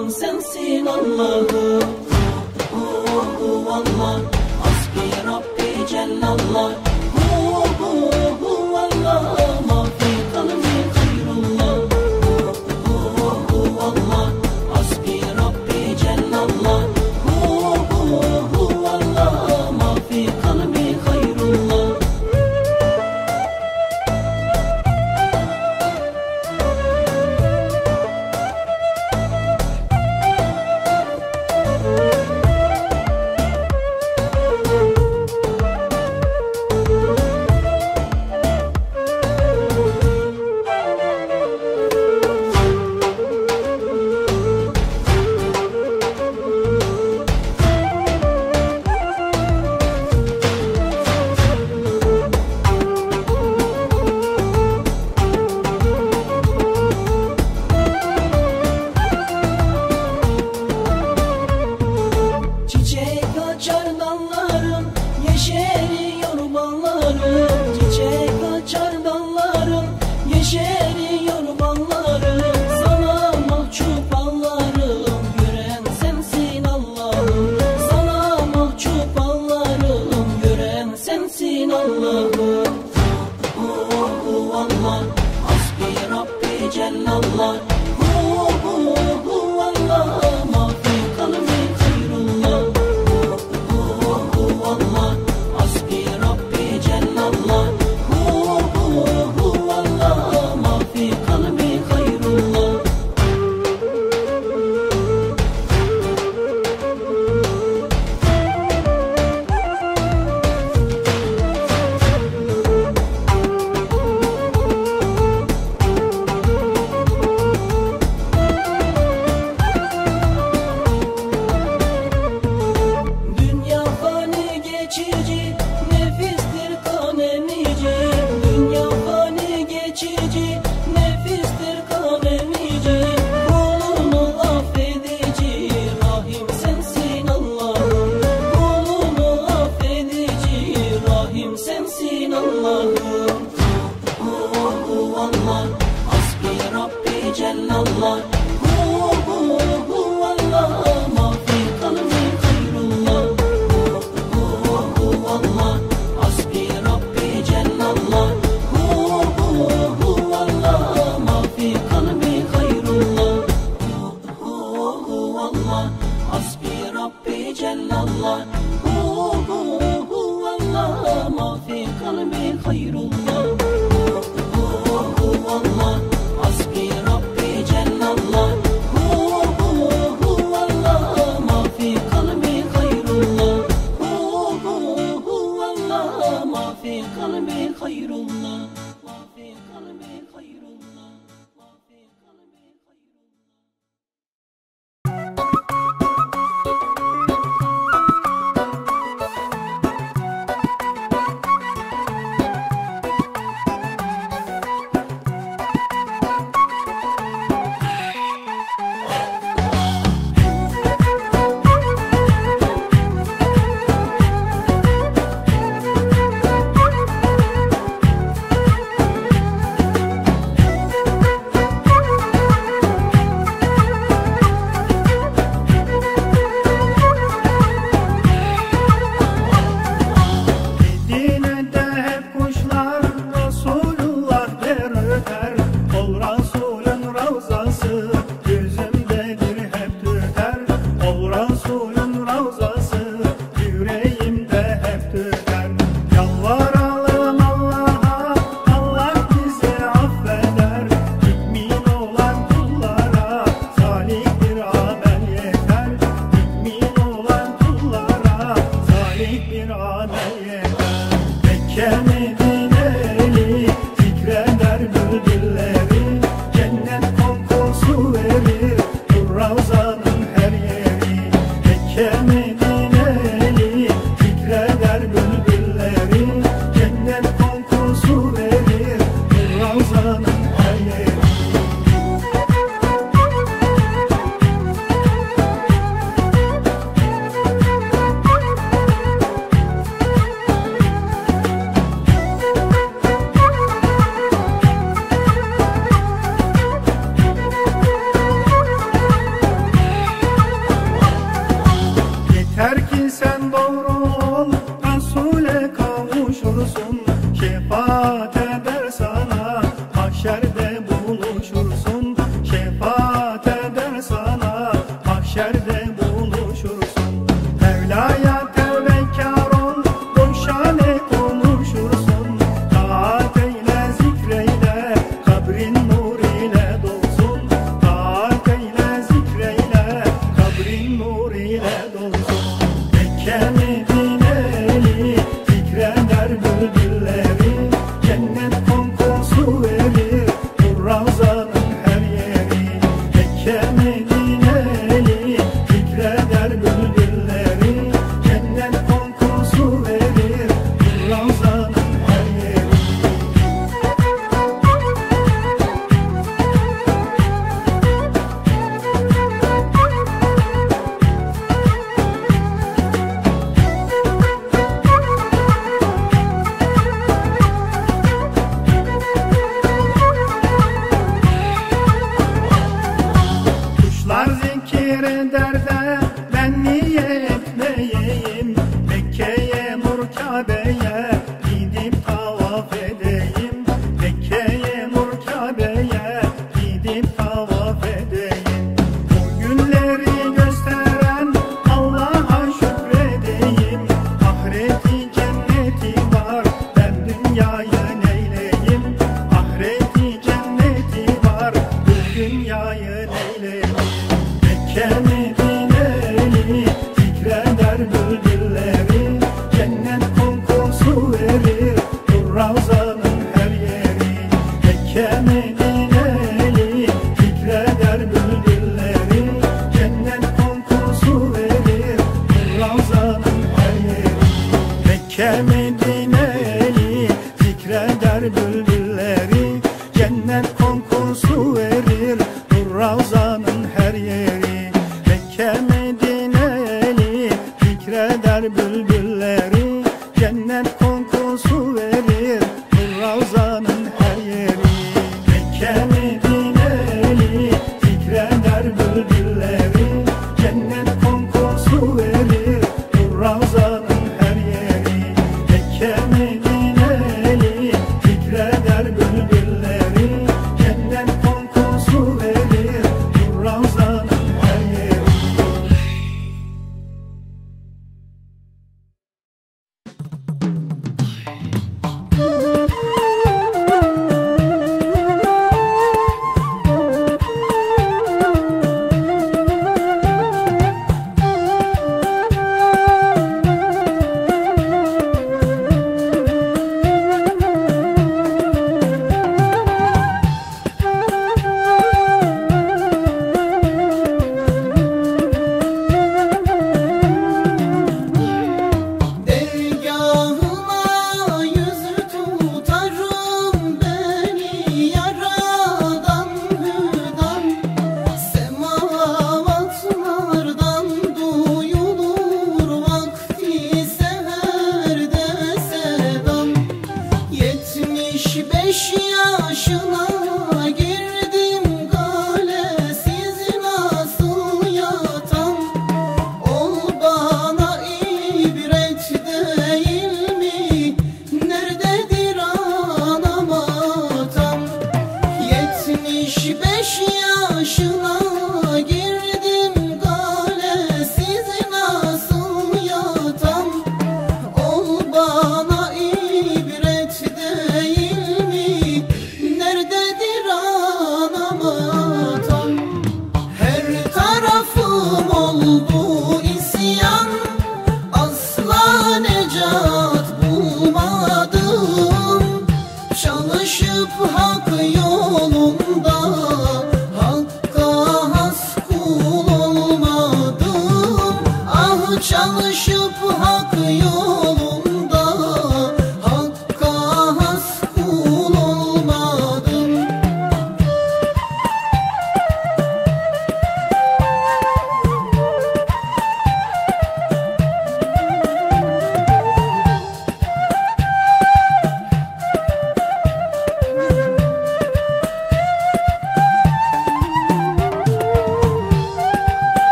olan sensin Allah'ım. Oh, oh, oh, Allah. Hasbi Rabbi Cellallah.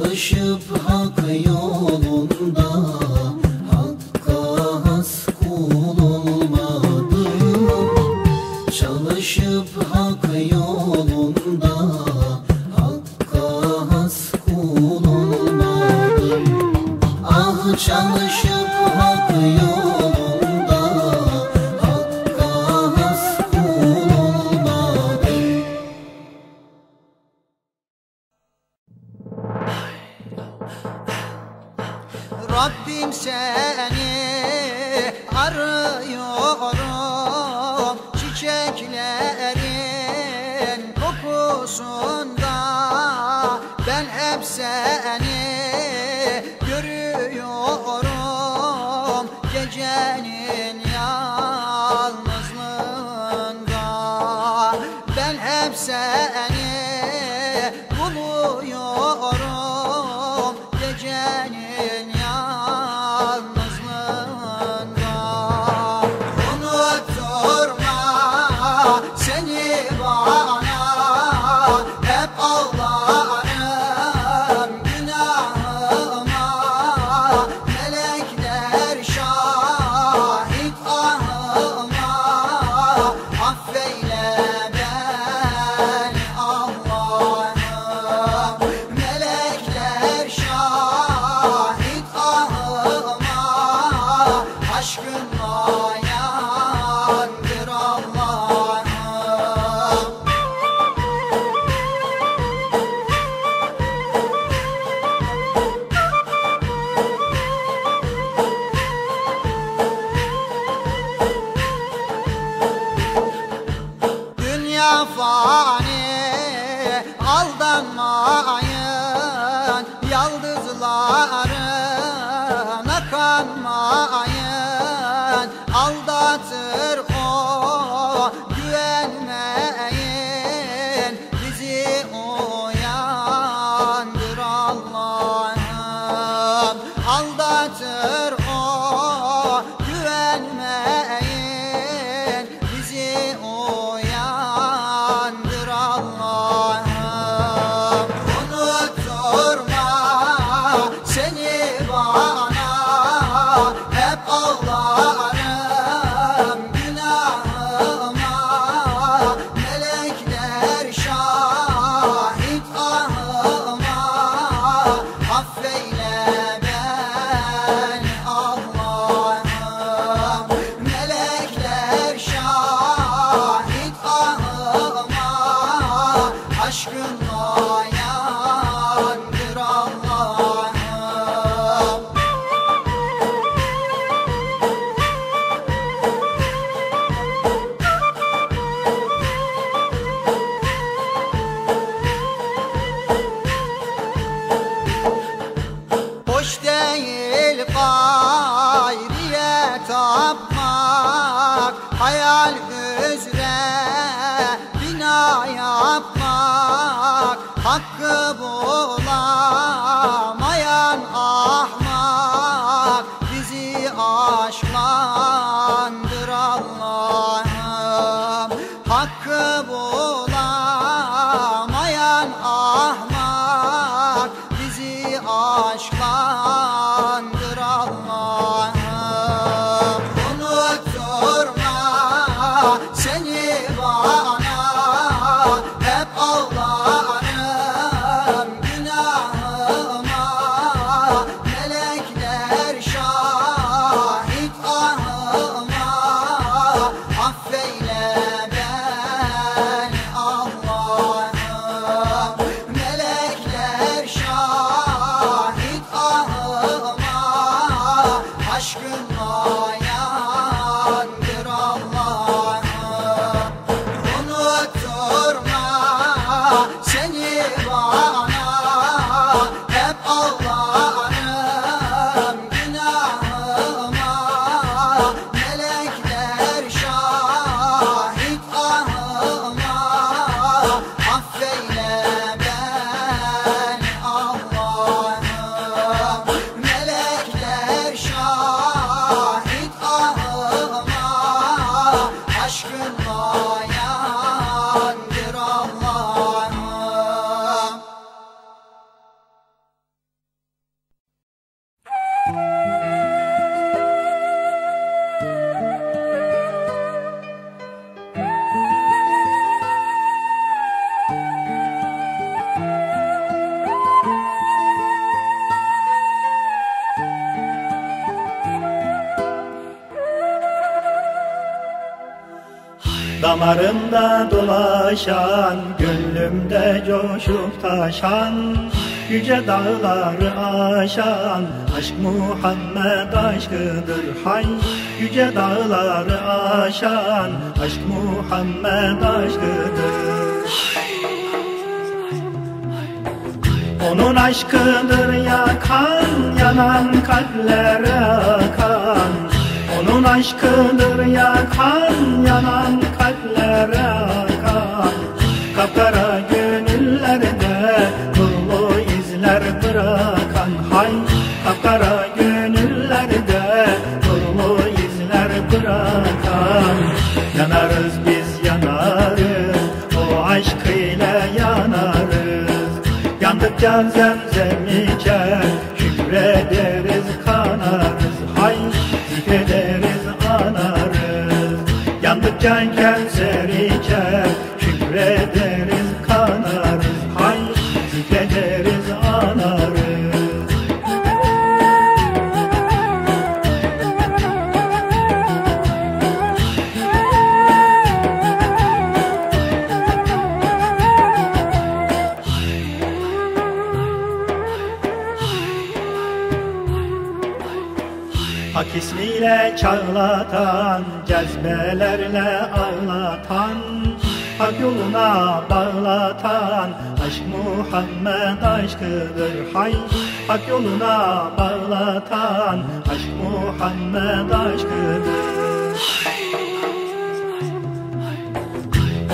وشبهه akbo Damarımda dolaşan, gönlümde coşup taşan Yüce dağları aşan, aşk Muhammed aşkıdır hay Yüce dağları aşan, aşk Muhammed aşkıdır. Onun aşkıdır yakan, yanan kalplere akan. Onun aşkıdır yakan, yanan kalplere akan Kapkara gönüllerde nurlu izler bırakan Hay. Kapkara gönüllerde nurlu izler bırakan Yanarız biz yanarız, o aşk ile yanarız. Yandıkça zemzem Yandıkça kevser içer ismiyle çağlatan, cezbelerle ağlatan Hak yoluna bağlatan, aşk Muhammed aşkıdır. Hay Hak yoluna bağlatan, aşk Muhammed aşkıdır.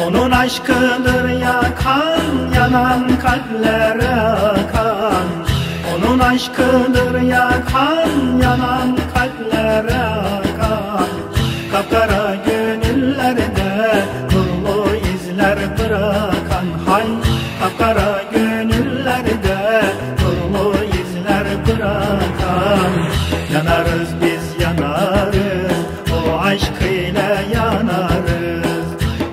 Onun aşkıdır yakan, yanan kalplere akan Onun aşkıdır yakan, yanan kalplere akan. Kapkara gönüllerde nurlu izler bırakan. Hay kapkara gönüllerde nurlu izler bırakan. Yanarız biz yanarız, o aşk ile yanarız.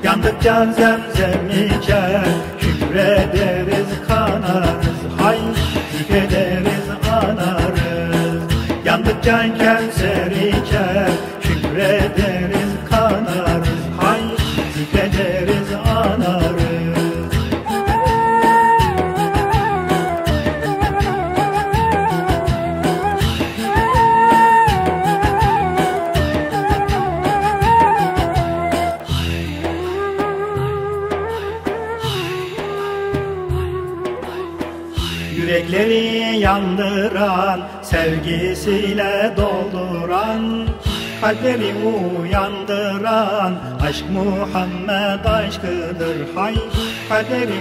Yandıkça zemzem içer Şükrederiz kanarız Hay zikrederiz anarız kevser içer yandıran, sevgisiyle dolduran Kalpleri uyandıran, aşk Muhammed aşkıdır. Hay Kalpleri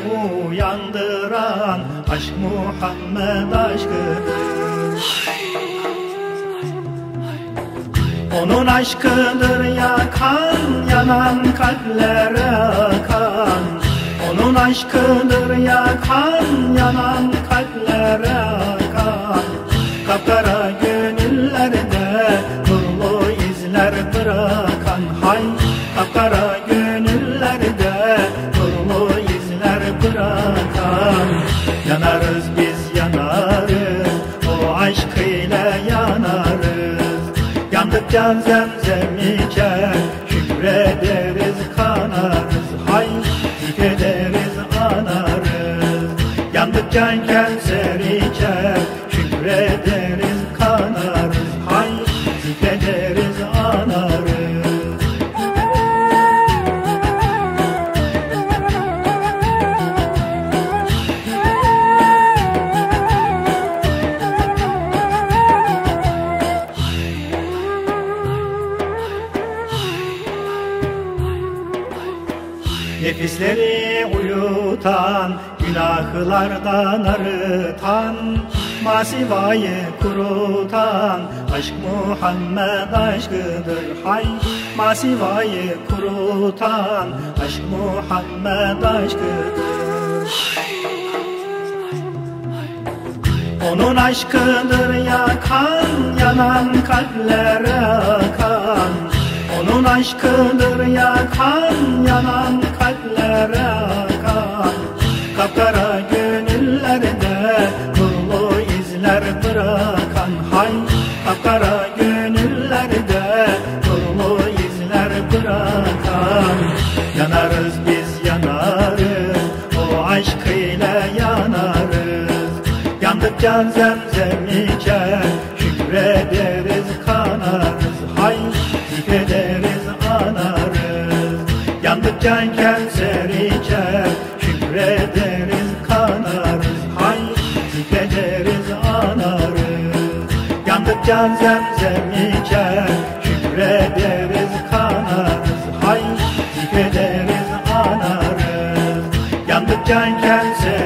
uyandıran, aşk Muhammed aşkıdır. Onun aşkıdır yakan, yanan kalplere akan Onun aşkıdır yakan, yanan kalplere akan. Kapkara gönüllerde nurlu izler bırakan. Hay kapkara gönüllerde nurlu izler bırakan. Yanarız biz yanarız, o aşk ile yanarız. Yandıkça zemzem Yandıkça kevser içer Şükrederiz günahlardan arıtan Masivayı kurutan, aşk Muhammed aşkıdır hay. Masivayı kurutan, aşk Muhammed aşkıdır. Onun aşkıdır yakan, yanan kalplere akan. Onun aşkıdır yakan, yanan kalplere akan. Kapkara iken zemzem iken Şükrederiz kanarız hay Şükrederiz anarız. Yandıkken kenser iken Şükrederiz kanarız hay Şükrederiz anarız. Yandıkken zemzem iken Şükrederiz kanarız hay Şükrederiz anarız. Yandıkken kenser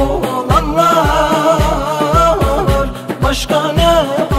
olanlar. Başka ne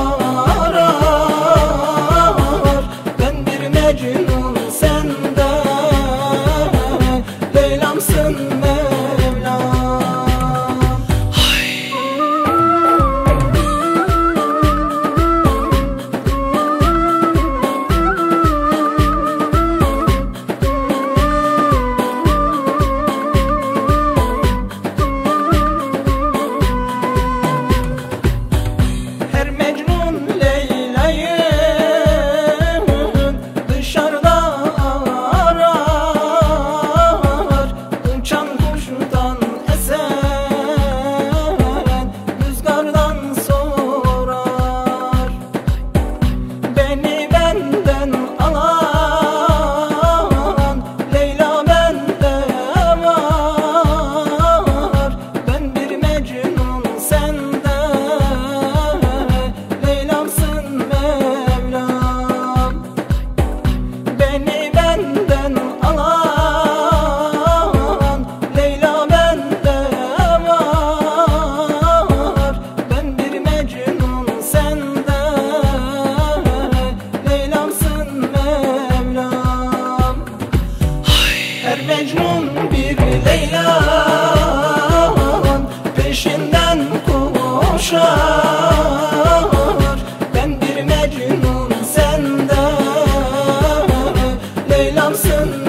adamsın.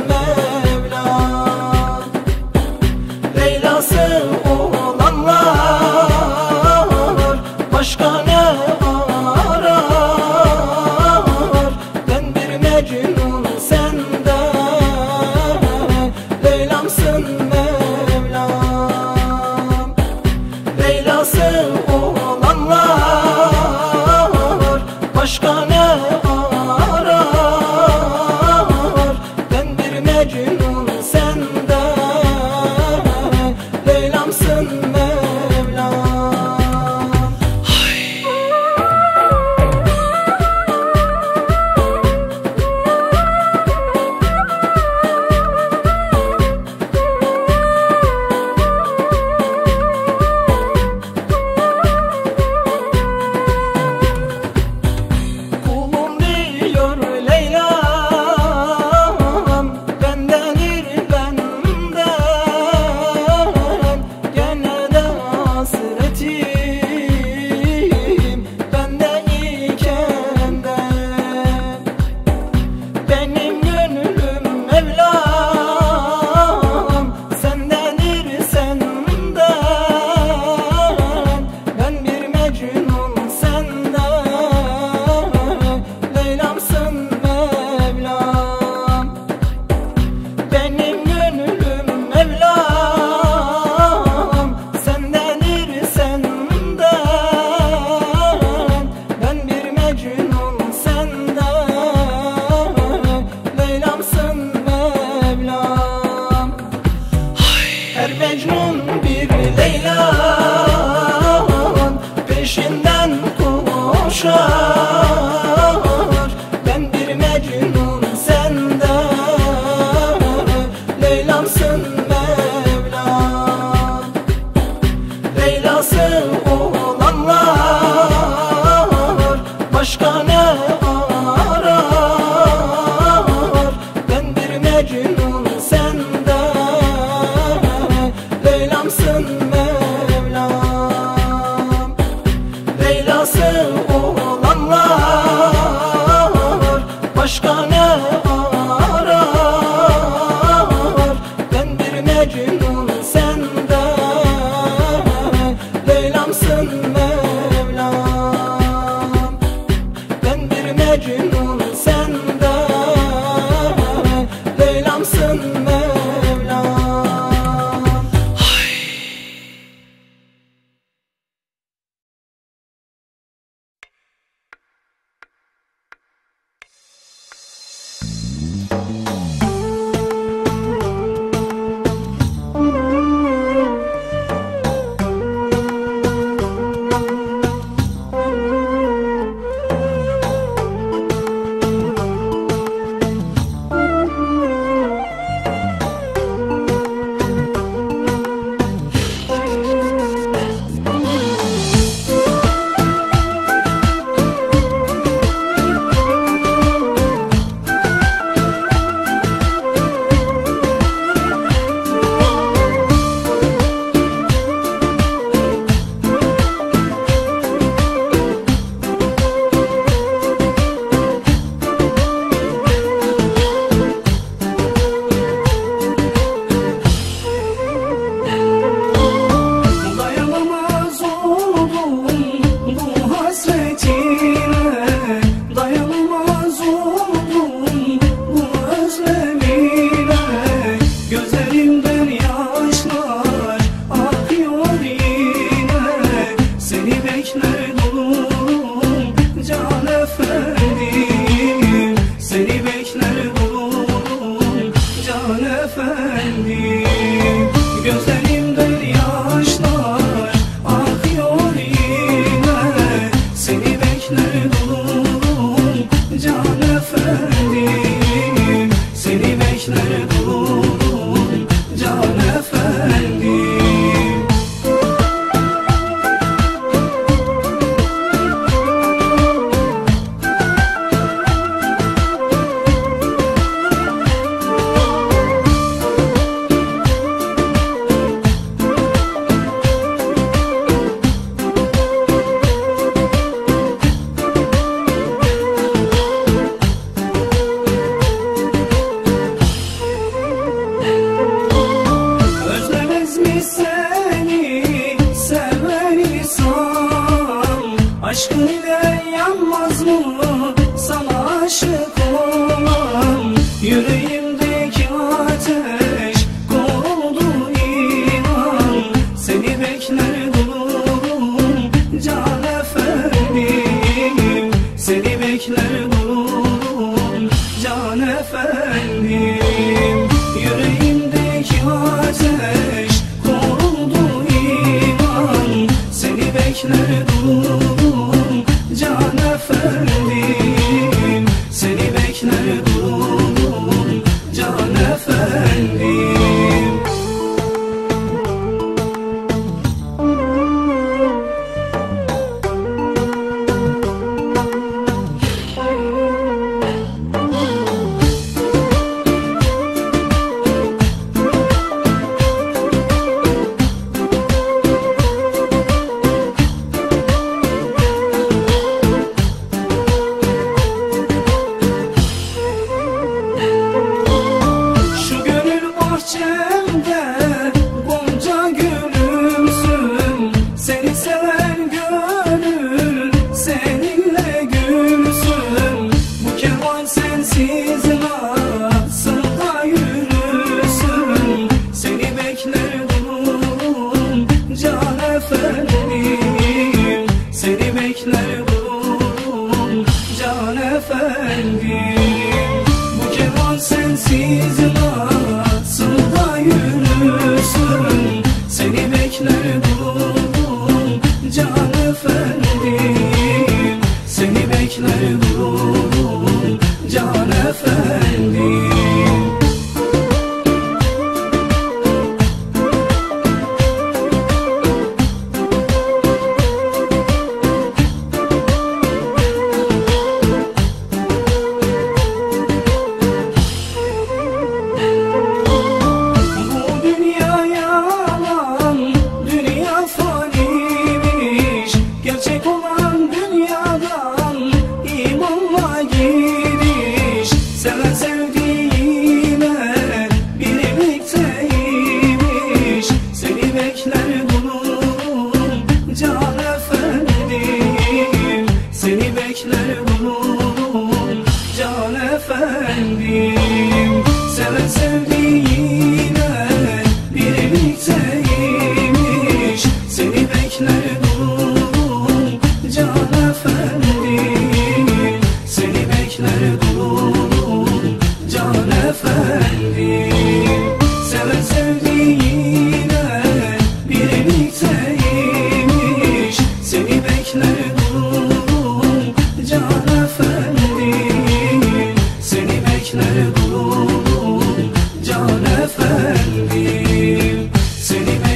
Can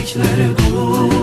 çiçekleri dolu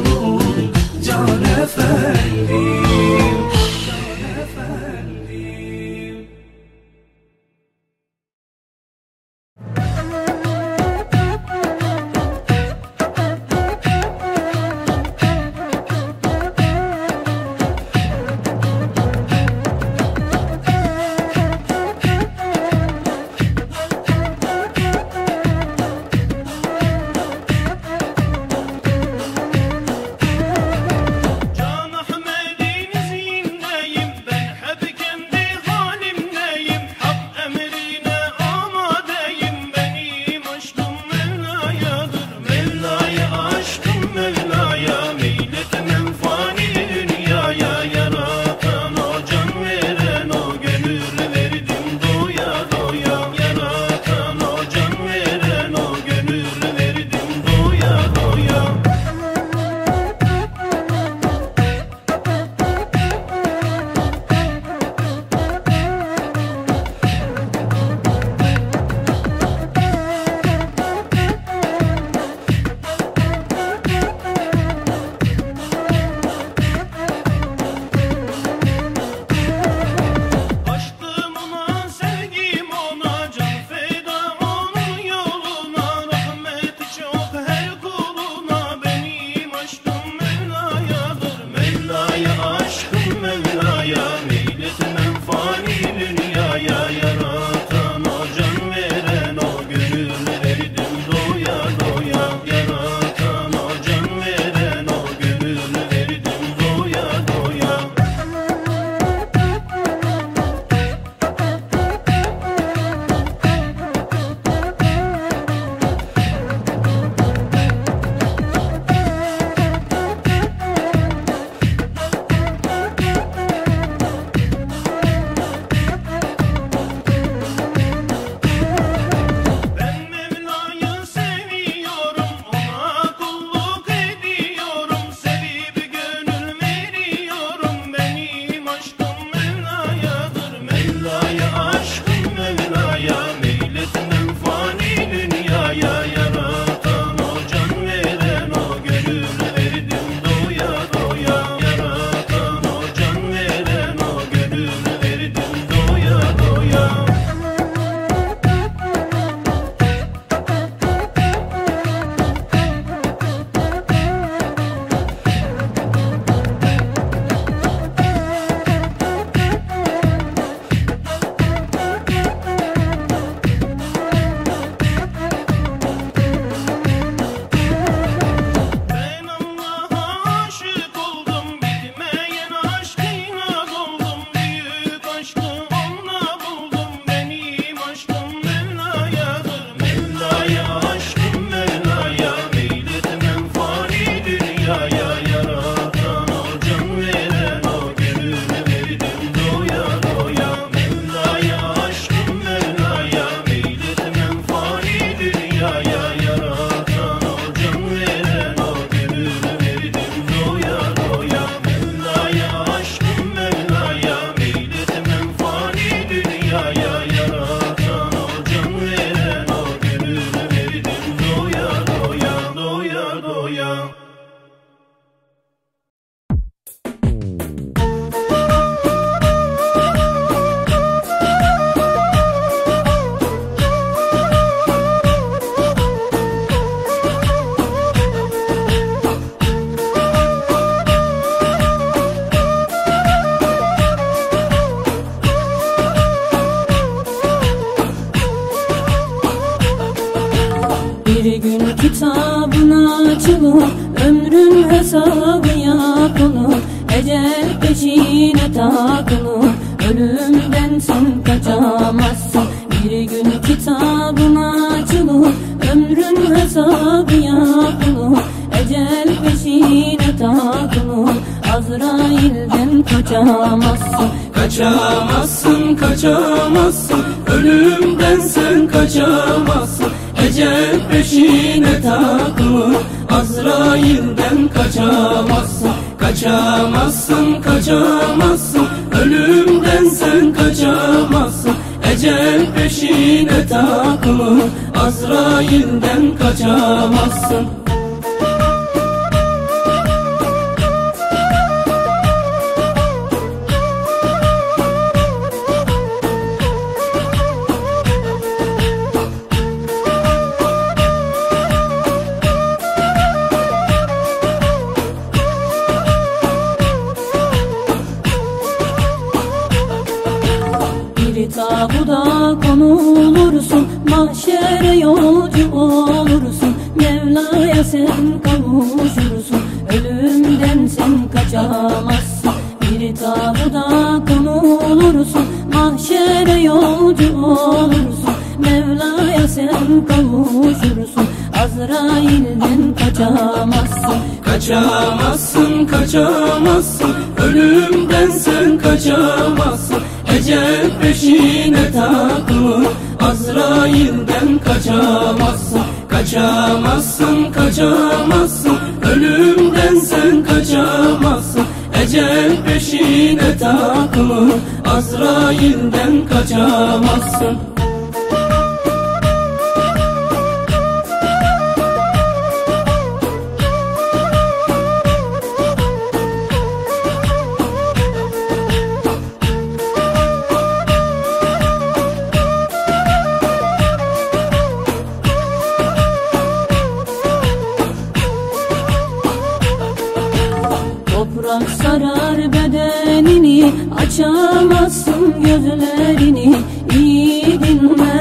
Kaçamazsın, kaçamazsın. Ölümden sen kaçamazsın. Ecel peşine takılır Azrail'den kaçamazsın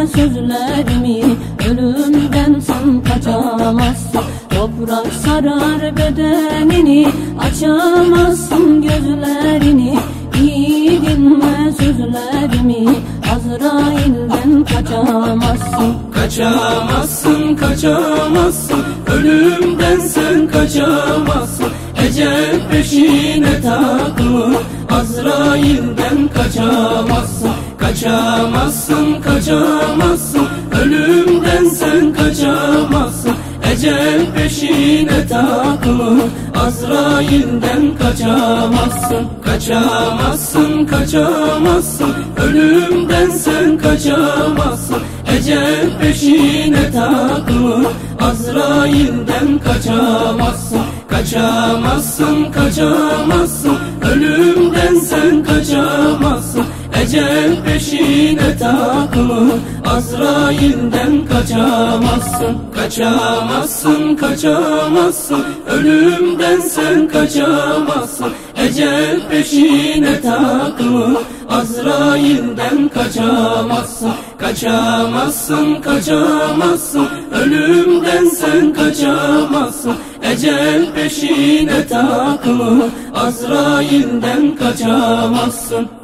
sözlerimi Ölümden sen kaçamazsın. Toprak sarar bedenini Açamazsın gözlerini. İyi dinle sözlerimi Azrail'den kaçamazsın. Kaçamazsın, kaçamazsın. Ölümden sen kaçamazsın. Ecel peşine takılır. Azrail'den kaçamazsın Kaçamazsın, kaçamazsın. Ölümden sen kaçamazsın. Ecel peşine takılır Azrail'den kaçamazsın. Kaçamazsın, kaçamazsın. Ölümden sen kaçamazsın. Ecel peşine takılır Azrail'den kaçamazsın. Kaçamazsın, kaçamazsın. Ölümden sen kaçamazsın Ecel peşine takılır Azrail'den kaçamazsın Kaçamazsın, kaçamazsın. Ölümden sen kaçamazsın. Ecel peşine takılır Azrail'den kaçamazsın Kaçamazsın, kaçamazsın. Ölümden sen kaçamazsın. Ecel peşine takılır Azrail'den kaçamazsın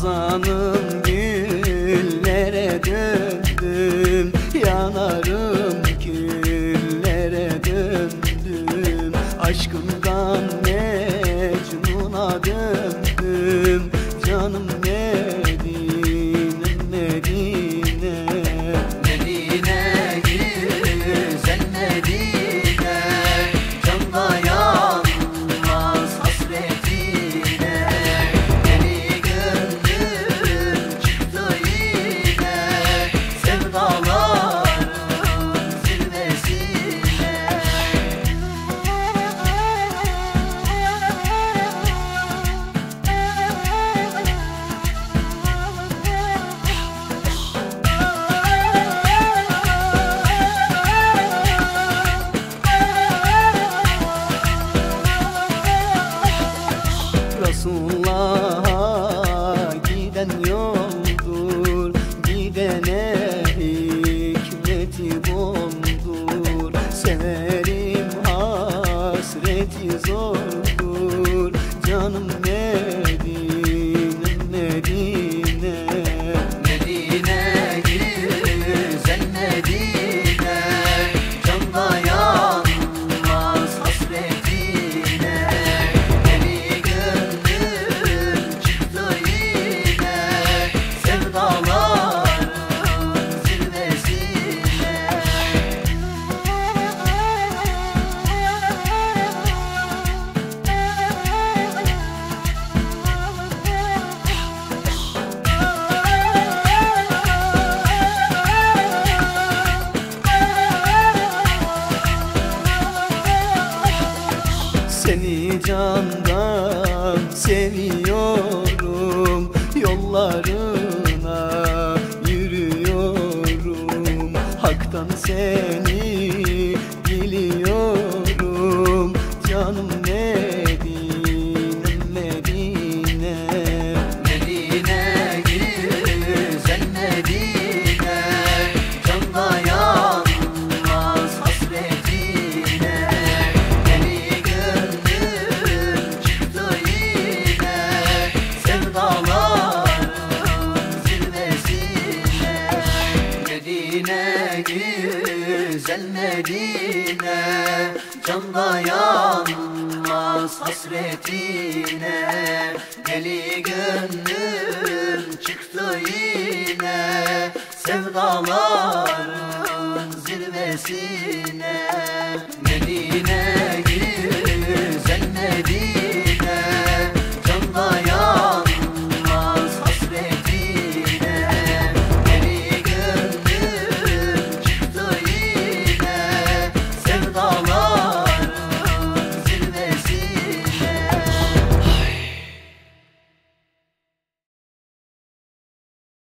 Hazanım